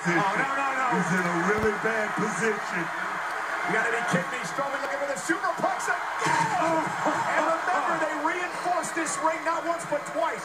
position. Oh, no, no, no. He's in a really bad position. You gotta be kidding me. Strowman looking for the superplex again. And remember, they reinforced this ring not once but twice.